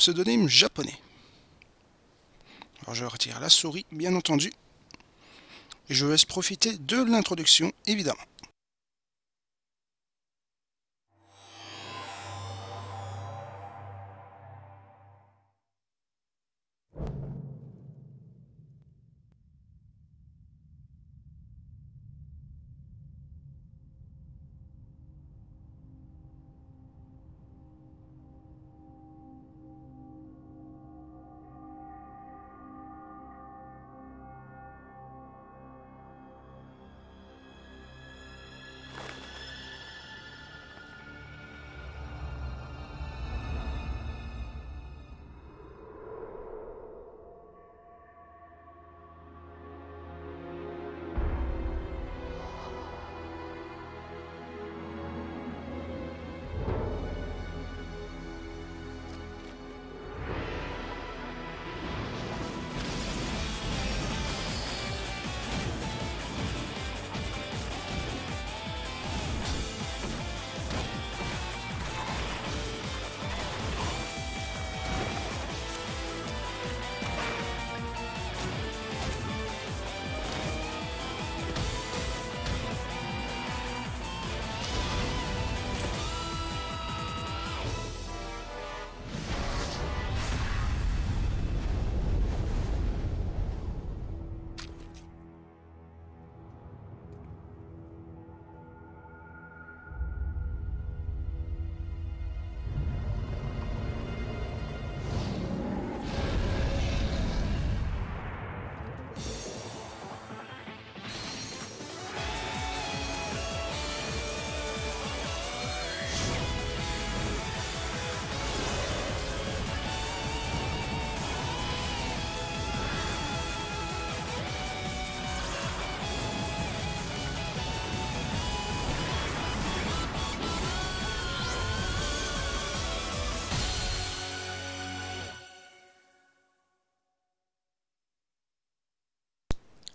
pseudonyme japonais. Alors je retire la souris, bien entendu. Et je laisse profiter de l'introduction, évidemment.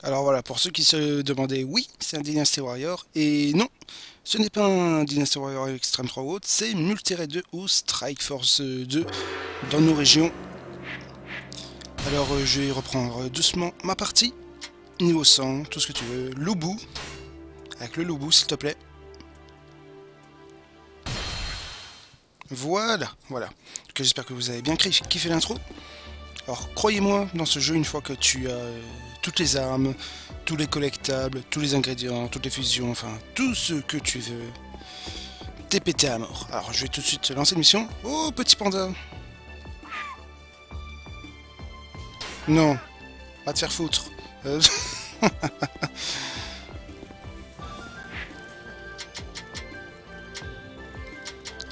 Alors voilà, pour ceux qui se demandaient, oui, c'est un Dynasty Warrior, et non, ce n'est pas un Dynasty Warrior Extreme 3 ou c'est Multiray 2 ou Strike Force 2 dans nos régions. Alors euh, je vais reprendre doucement ma partie, niveau 100, tout ce que tu veux, Loubou, avec le Loubou s'il te plaît. Voilà, voilà. J'espère que vous avez bien kiffé l'intro. Alors croyez-moi, dans ce jeu, une fois que tu as toutes les armes, tous les collectables, tous les ingrédients, toutes les fusions, enfin tout ce que tu veux. T'es pété à mort. Alors je vais tout de suite lancer une mission. Oh petit panda Non, va te faire foutre. Euh,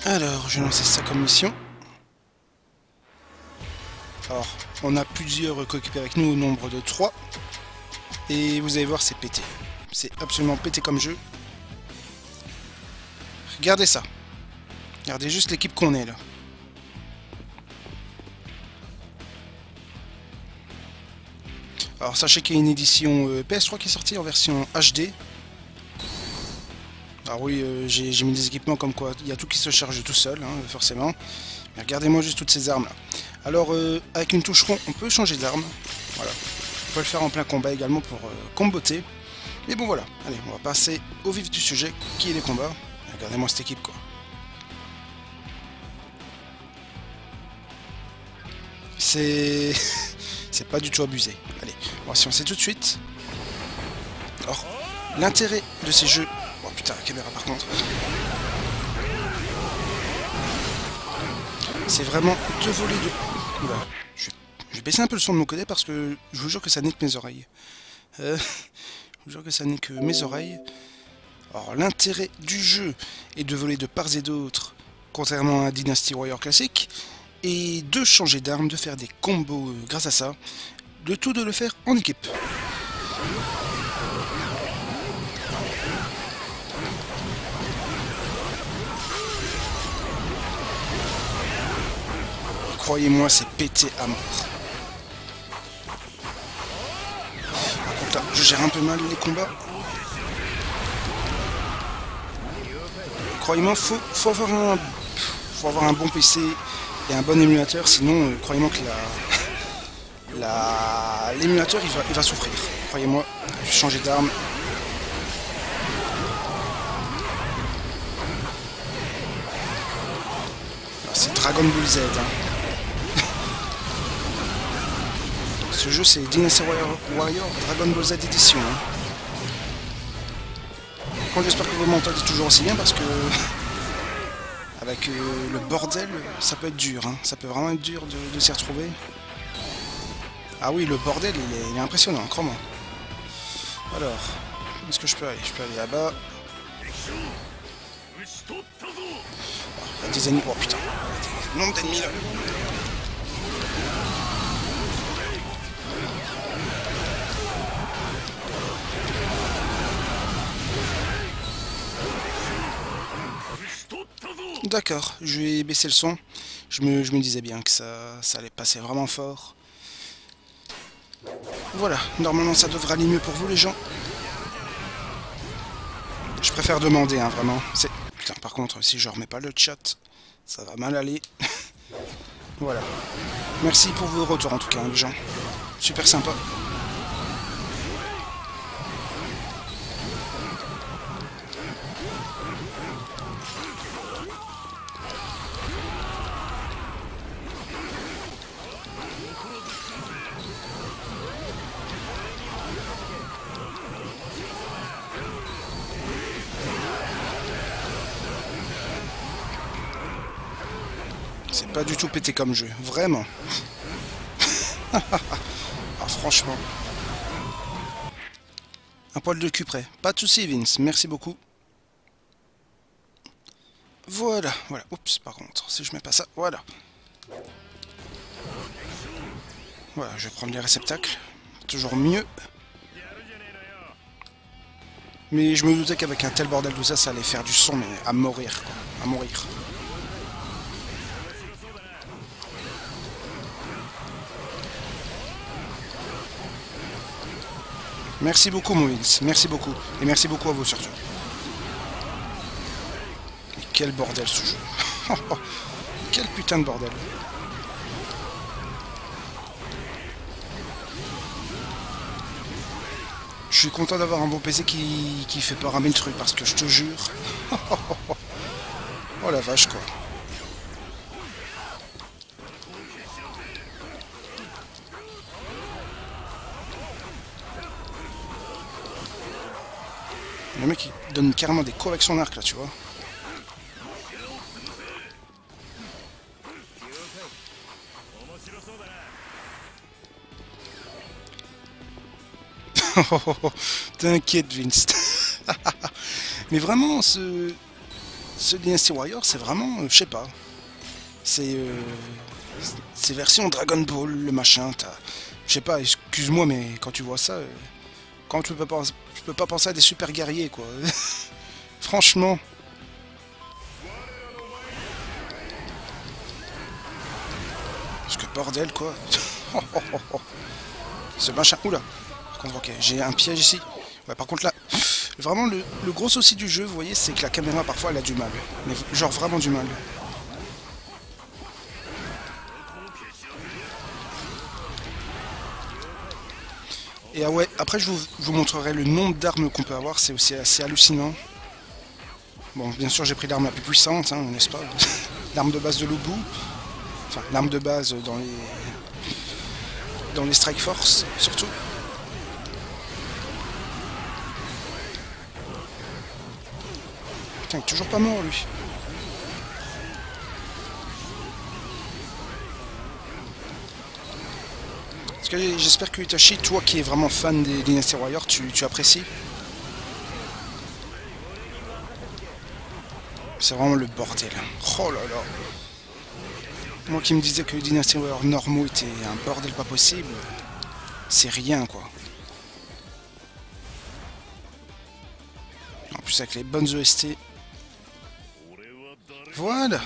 Alors, je vais lancer ça comme mission. Alors, on a plusieurs coéquipiers avec nous au nombre de 3. Et vous allez voir, c'est pété. C'est absolument pété comme jeu. Regardez ça. Regardez juste l'équipe qu'on est là. Alors sachez qu'il y a une édition euh, PS3 qui est sortie en version HD. Alors oui, euh, j'ai mis des équipements comme quoi il y a tout qui se charge tout seul, hein, forcément. Mais regardez-moi juste toutes ces armes là. Alors euh, avec une touche rond, on peut changer d'arme. Voilà peut le faire en plein combat également pour euh, comboter. Mais bon voilà, allez, on va passer au vif du sujet, qui est les combats? Regardez-moi cette équipe quoi. C'est... C'est pas du tout abusé. Allez, on va sait tout de suite. Alors, l'intérêt de ces jeux... Oh putain, la caméra par contre. C'est vraiment de voler de... Je vais baisser un peu le son de mon côté parce que je vous jure que ça nique mes oreilles. Euh, je vous jure que ça nique mes oreilles. Alors l'intérêt du jeu est de voler de part et d'autre, contrairement à Dynasty Warrior classique, et de changer d'arme, de faire des combos euh, grâce à ça, de tout de le faire en équipe. Croyez-moi, c'est pété à mort. je gère un peu mal les combats. Croyez-moi, faut, faut, avoir un, faut avoir un bon PC et un bon émulateur, sinon, euh, croyez-moi que la... la... l'émulateur, il va, il va souffrir. Croyez-moi, je vais changer d'arme. Ah, c'est Dragon Ball Z. hein. Ce jeu, c'est Dynasty Warrior, Dragon Ball Z Edition. hein. J'espère que vous m'entendez toujours aussi bien parce que avec euh, le bordel, ça peut être dur. hein. Ça peut vraiment être dur de, s'y retrouver. Ah oui, le bordel, il est, impressionnant, crois-moi. Alors, où est-ce que je peux aller? Je peux aller là-bas. Ah, il y a des ennemis. Oh putain, nombre d'ennemis là. D'accord, je vais baisser le son. Je me, disais bien que ça, allait passer vraiment fort. Voilà, normalement ça devrait aller mieux pour vous les gens. Je préfère demander, hein, vraiment. Putain, par contre, si je remets pas le chat, ça va mal aller. voilà. Merci pour vos retours en tout cas, hein, les gens. Super sympa. Pas du tout pété comme jeu, vraiment. ah, franchement. Un poil de cul près. Pas de soucis, Vince. Merci beaucoup. Voilà, voilà. Oups, par contre, si je mets pas ça, voilà. Voilà, je vais prendre les réceptacles. Toujours mieux. Mais je me doutais qu'avec un tel bordel tout ça, ça allait faire du son, mais à mourir, quoi. À mourir. Merci beaucoup, Moïse. Merci beaucoup. Et merci beaucoup à vous surtout. Mais quel bordel ce jeu. quel putain de bordel. Je suis content d'avoir un bon PC qui, qui fait pas ramer le truc parce que je te jure. oh la vache quoi. Le mec il donne carrément des coups avec son arc là, tu vois. T'inquiète Vince. Mais vraiment, ce, ce Dynasty Warrior, c'est vraiment, euh, je sais pas. C'est euh, c'est version Dragon Ball, le machin. Je sais pas, excuse-moi, mais quand tu vois ça, euh, quand tu peux pas, tu peux pas penser à des super guerriers, quoi. Franchement. Parce que bordel, quoi. Ce machin. Oula. Par contre, ok, j'ai un piège ici. Ouais, par contre là, vraiment le, le gros souci du jeu, vous voyez, c'est que la caméra parfois elle a du mal. Mais genre vraiment du mal. Et ah ouais, après je vous, montrerai le nombre d'armes qu'on peut avoir, c'est aussi assez hallucinant. Bon, bien sûr j'ai pris l'arme la plus puissante, hein, n'est-ce pas? L'arme de base de Lobu. Enfin, l'arme de base dans les... Dans les Strike Force, surtout. Putain, il est toujours pas mort lui. J'espère que Itachi, toi qui es vraiment fan des Dynasty Warriors, tu, apprécies. C'est vraiment le bordel. Oh là là. Moi qui me disais que les Dynasty Warriors normaux étaient un bordel pas possible, c'est rien quoi. En plus avec les bonnes EST. Voilà.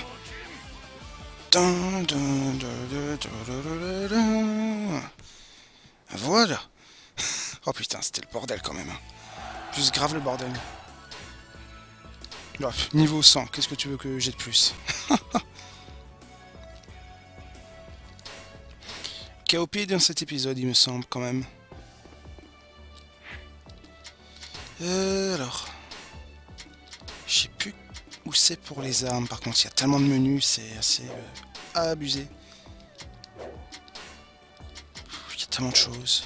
Voilà. Oh putain, c'était le bordel quand même. hein. Juste grave le bordel. Bref, niveau 100, qu'est-ce que tu veux que j'ai de plus? KOP dans cet épisode, il me semble, quand même. Euh, alors... Je sais plus où c'est pour les armes, par contre, il y a tellement de menus, c'est assez euh, abusé. De choses.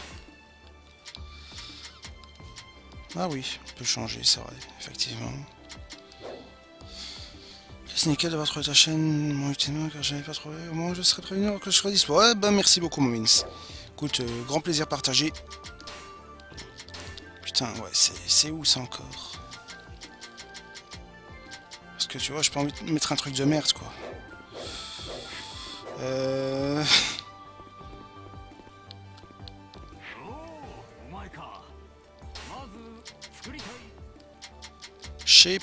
Ah oui, on peut changer, c'est vrai, effectivement. C'est nickel d'avoir trouvé ta chaîne, mon ultime, car je pas trouvé. Au moins, je serais prévenu que je serais dispo. Ouais, bah merci beaucoup, mon Wins. Écoute, euh, grand plaisir partagé. Putain, ouais, c'est où ça encore? Parce que tu vois, j'ai pas envie de mettre un truc de merde, quoi. Euh...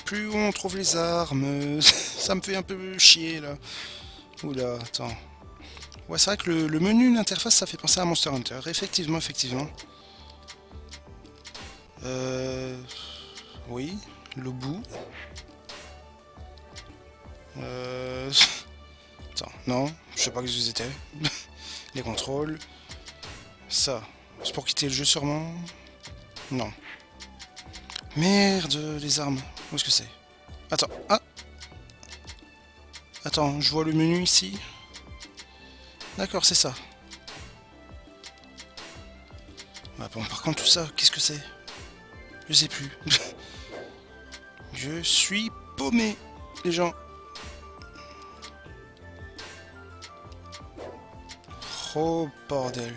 Plus on trouve les armes. Ça me fait un peu chier là. Oula, attends. Ouais, c'est vrai que le, menu, l'interface, ça fait penser à Monster Hunter. Effectivement, effectivement. Euh... Oui, le bout. Euh... Non, je sais pas que vous étiez. Les contrôles. Ça, c'est pour quitter le jeu sûrement Non. Merde, les armes. Où est-ce que c'est? Attends, ah Attends, je vois le menu ici. D'accord, c'est ça. Ah bon, par contre, tout ça, qu'est-ce que c'est? Je sais plus. je suis paumé, les gens. Oh, bordel.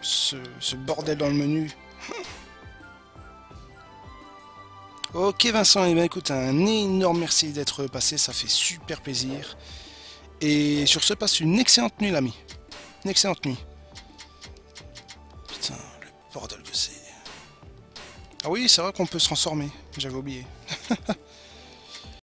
Ce bordel dans le menu. Ok Vincent, et eh bien écoute, un énorme merci d'être passé, ça fait super plaisir. Et sur ce, passe une excellente nuit l'ami. Une excellente nuit. Putain, le bordel que c'est. Ah oui, c'est vrai qu'on peut se transformer, j'avais oublié.